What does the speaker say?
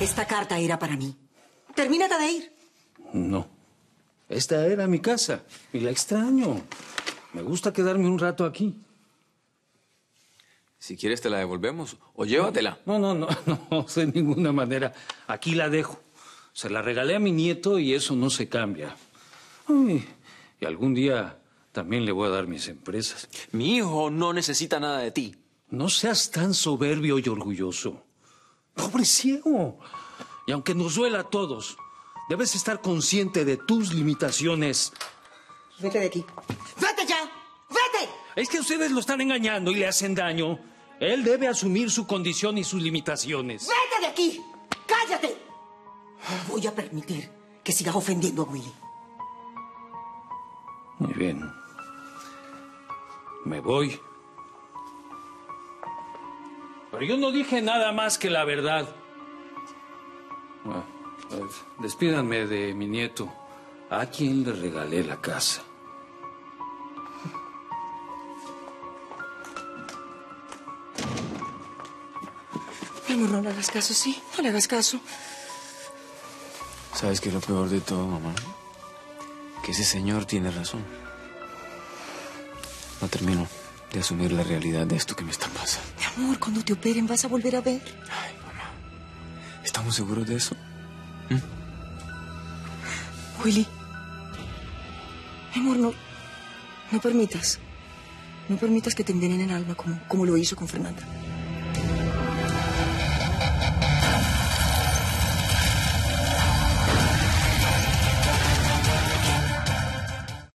Esta carta era para mí. Termínate de ir. No. Esta era mi casa y la extraño. Me gusta quedarme un rato aquí. Si quieres te la devolvemos o llévatela. No, no, no, no, de ninguna manera. Aquí la dejo. Se la regalé a mi nieto y eso no se cambia. Ay, y algún día también le voy a dar mis empresas. Mi hijo no necesita nada de ti. No seas tan soberbio y orgulloso. Pobre ciego. Y aunque nos duela a todos, debes estar consciente de tus limitaciones. Vete de aquí. ¡Vete ya! ¡Vete! Es que ustedes lo están engañando y le hacen daño. Él debe asumir su condición y sus limitaciones. ¡Vete de aquí! ¡Cállate! No voy a permitir que sigas ofendiendo a Willy. Muy bien. Me voy. Pero yo no dije nada más que la verdad. Ah, pues, despídanme de mi nieto, a quien le regalé la casa. Mi amor, no le hagas caso, ¿sí? No le hagas caso. ¿Sabes qué es lo peor de todo, mamá? Que ese señor tiene razón. No termino de asumir la realidad de esto que me está pasando. Amor, cuando te operen vas a volver a ver. Ay, mamá. ¿Estamos seguros de eso? Willy. Mi amor, no. No permitas. No permitas que te envenenen el alma como, como lo hizo con Fernanda.